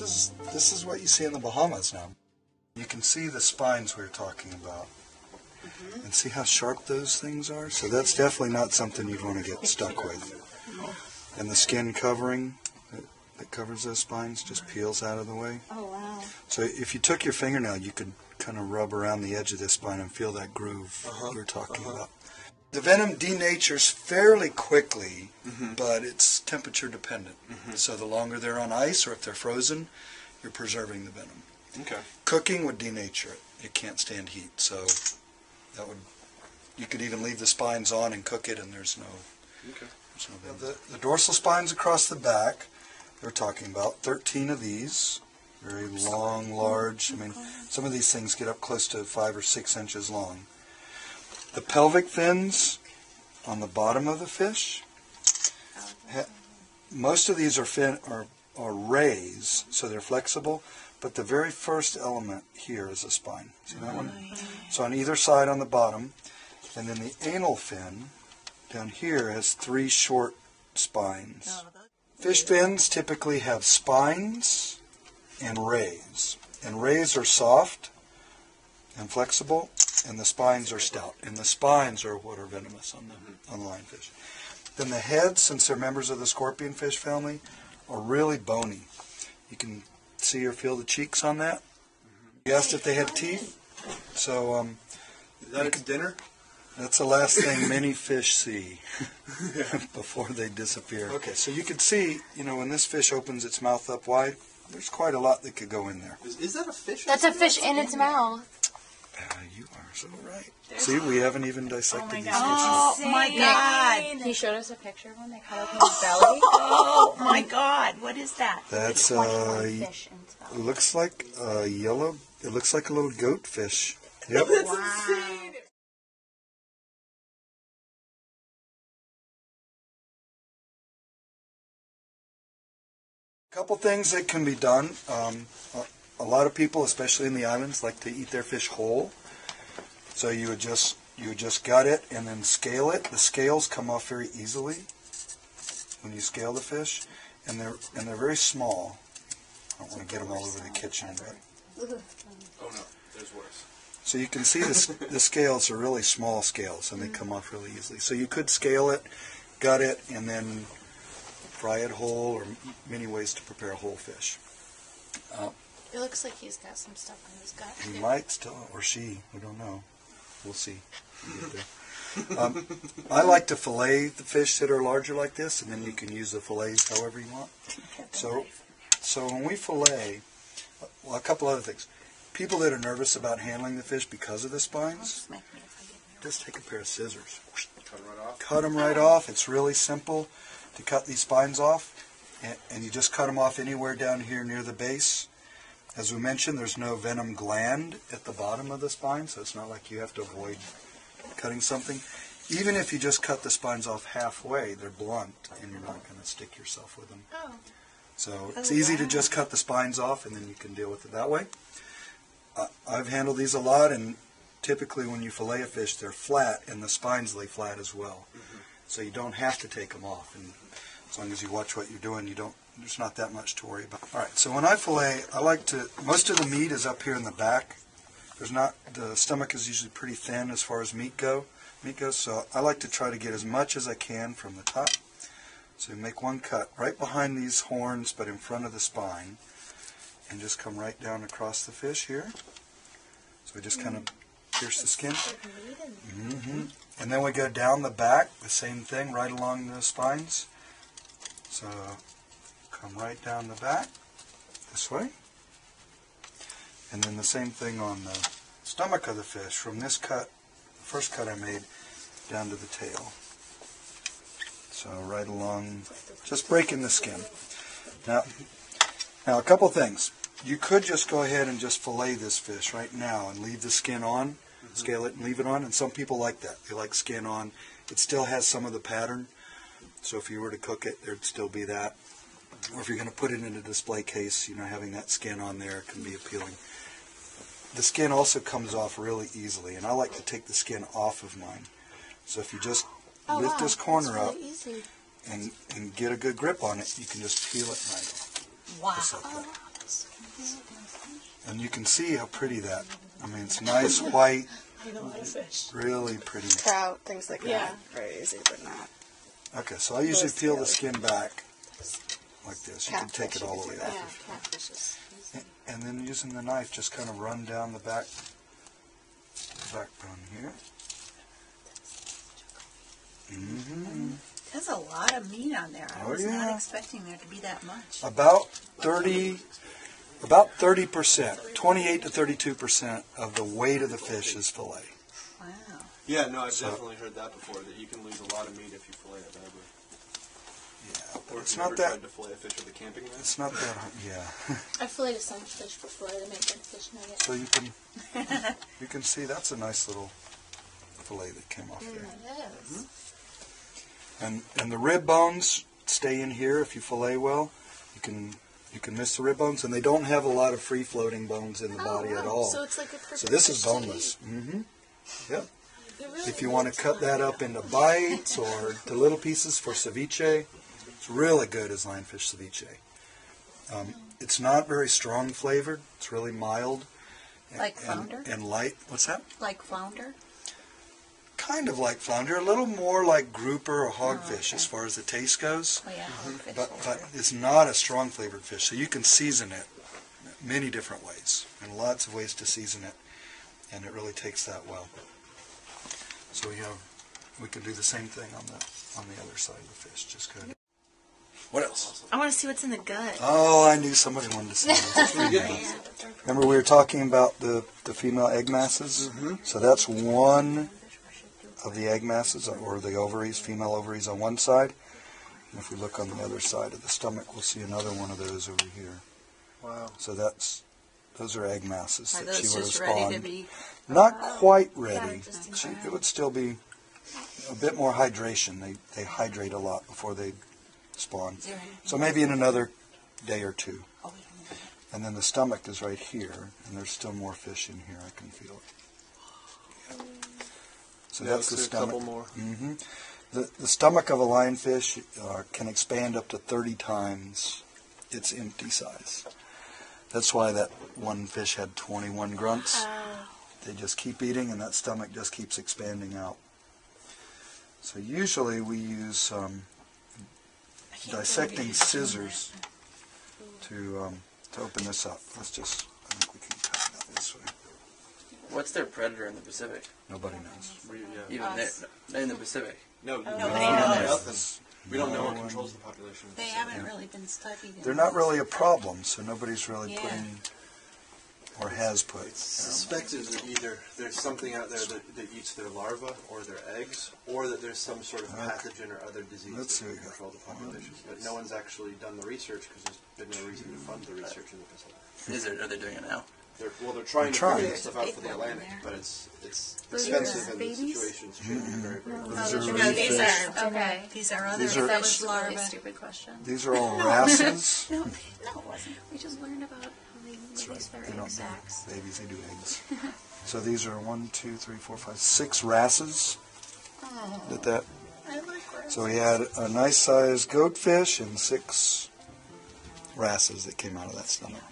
this is this is what you see in the Bahamas now. You can see the spines we were talking about. Mm-hmm. And see how sharp those things are? So that's definitely not something you'd want to get stuck with. And the skin covering that, that covers those spines just peels out of the way. Oh wow. So if you took your fingernail, you could kind of rub around the edge of this spine and feel that groove uh-huh. we're talking uh-huh. about. The venom denatures fairly quickly, mm-hmm. but it's temperature dependent. Mm-hmm. So the longer they're on ice or if they're frozen, you're preserving the venom. Okay. Cooking would denature it. It can't stand heat, so that would. You could even leave the spines on and cook it, and there's no. Okay. There's no venom. The, the dorsal spines across the back. They're talking about 13 of these. Very long, large. I mean, oh, some of these things get up close to five or six inches long. The pelvic fins on the bottom of the fish. Most of these are fin are, are rays, so they're flexible. But the very first element here is a spine. See that one? So on either side on the bottom, and then the anal fin down here has three short spines. Fish fins typically have spines and rays. And rays are soft and flexible, and the spines are stout. And the spines are what are venomous on the, on the lionfish. Then the heads, since they're members of the scorpion fish family, are really bony. You can see or feel the cheeks on that. You asked if they had teeth. So um, Is that its dinner? that's the last thing many fish see before they disappear. Okay, so you can see, you know, when this fish opens its mouth up wide, there's quite a lot that could go in there. Is, is that a fish? That's a fish in its mouth. You are. See, we haven't even dissected these fishes. Oh my god! He showed us a picture of one that cut open his belly. Oh my god! What is that? That's Twenty-one uh, fish in its it belly. looks like a yellow. It looks like a little goat fish. Yep. Wow. couple things that can be done. Um, a, a lot of people, especially in the islands, like to eat their fish whole. So you would just you would just gut it and then scale it. The scales come off very easily when you scale the fish, and they're and they're very small. I don't want to get them all over the kitchen, but Oh no, there's worse. so you can see the, the scales are really small scales, and they mm-hmm. come off really easily. So you could scale it, gut it, and then fry it whole, or many ways to prepare a whole fish. It uh, looks like he's got some stuff on his gut. He might still, or she. We don't know. We'll see. We'll get there. um, I like to fillet the fish that are larger like this, and then you can use the fillets however you want. So, so when we fillet, well, a couple other things. People that are nervous about handling the fish because of the spines, just take a pair of scissors, Cut it right off. cut them right off. It's really simple to cut these spines off, and, and you just cut them off anywhere down here near the base. As we mentioned, there's no venom gland at the bottom of the spine, so it's not like you have to avoid cutting something. Even if you just cut the spines off halfway, they're blunt, and you're not going to stick yourself with them. Oh. So it's easy to just cut the spines off, and then you can deal with it that way. Uh, I've handled these a lot, and typically when you fillet a fish, they're flat, and the spines lay flat as well. So you don't have to take them off, and as long as you watch what you're doing, you don't. There's not that much to worry about. All right. So when I fillet, I like to. Most of the meat is up here in the back. There's not. The stomach is usually pretty thin as far as meat go. Meat goes. So I like to try to get as much as I can from the top. So you make one cut right behind these horns, but in front of the spine, and just come right down across the fish here. So we just kind of pierce the skin. Mm -hmm. And then we go down the back, the same thing, right along the spines. So come right down the back, this way. And then the same thing on the stomach of the fish, from this cut, the first cut I made, down to the tail. So right along, just breaking the skin. Now, now a couple things. You could just go ahead and just fillet this fish right now and leave the skin on, mm-hmm. scale it and leave it on. And some people like that. They like skin on. It still has some of the pattern. So if you were to cook it, there'd still be that. Or if you're going to put it in a display case, you know, having that skin on there can be appealing. The skin also comes off really easily, and I like to take the skin off of mine. So if you just Oh, lift wow. this corner That's up Easy. and, and get a good grip on it, you can just peel it right off. Wow. Just like oh, that. And you can see how pretty that, I mean, it's nice, white, I know how to fish. really pretty. Trout, things like Yeah. that. Very easy, but not. Okay, so I usually peel the skin back like this. You can take it all the way can do out. Yeah, catfish is. And then using the knife, just kind of run down the back, backbone here. Mm -hmm. There's a lot of meat on there. I Oh, was yeah. not expecting there to be that much. About 30, about 30%, 28 to 32% of the weight of the fish is fillet. Wow. Yeah, no, I've So- definitely heard that before. That you can lose a lot of meat if you fillet it badly. Yeah, but Or it's if not ever that, tried to fillet a fish with a camping knife. it's not that, hard, yeah. I filleted some fish before to make a fish nugget. So you can, you can see that's a nice little fillet that came off there. Yes. And and the rib bones stay in here if you fillet well. You can you can miss the rib bones, and they don't have a lot of free floating bones in the body oh, at wow. all. So it's like a perfect So this is fish to eat. boneless. hmm Yep. Really If you want to cut that up into bites or to little pieces for ceviche, it's really good as lionfish ceviche. Um, it's not very strong flavored. It's really mild. and- Like and, flounder? and light. What's that? Like flounder? Kind of like flounder, a little more like grouper or hogfish okay. as far as the taste goes. Oh, yeah. fish But, but it's not a strong flavored fish, so you can season it many different ways, and lots of ways to season it, and it really takes that well. So we have, we can do the same thing on the on the other side of the fish. Just good. What else? I want to see what's in the gut. Oh, I knew somebody wanted to say that. Remember we were talking about the, the female egg masses? Mm-hmm. So that's one of the egg masses, or the ovaries, female ovaries on one side. And if we look on the other side of the stomach, we'll see another one of those over here. Wow. So that's, those are egg masses Are that she those would have just ready to spawned. be? Not quite ready. just in She, it would still be a bit more hydration. They, they hydrate a lot before they spawn. Is So maybe in another day or two. Oh, wait. And then the stomach is right here, and there's still more fish in here. I can feel it. Yeah. So Yeah, that's the let's do a stomach. couple more. hmm The, the stomach of a lionfish uh, can expand up to 30 times its empty size. That's why that one fish had 21 grunts. They just keep eating, and that stomach just keeps expanding out. So usually we use um, I can't dissecting scissors to um, to open this up. Let's just, I think we can cut it out this way. What's their predator in the Pacific? Nobody knows. We, yeah. Even Us. there, in the Pacific. No, Nobody no, knows. nothing. We don't know what controls the population. They haven't really been studied. in They're not really a problem, so nobody's really Yeah. putting, or has put. It's suspected that either there's something out there that, that eats their larvae or their eggs, or that there's some sort of Okay. pathogen or other disease Let's that see can control the got. population. But no one's actually done the research because there's been no reason to fund the research in the Pacific. Is it? Are they doing it now? They're, well, they're trying They're to trying. figure stuff out for the Atlantic, but it's it's Those are expensive and the babies? situation's changing mm-hmm. very, very quickly. These are No, these fish. are Okay. These are other These are- That fish was really larvae. a stupid question. These are all wrasses. No, no, it wasn't. We just learned about how they That's right. They don't egg do babies, they do eggs. So these are one, two, three, four, five, six wrasses. Oh. Did that? I like So we had a nice sized goatfish and six wrasses that came out of that stomach.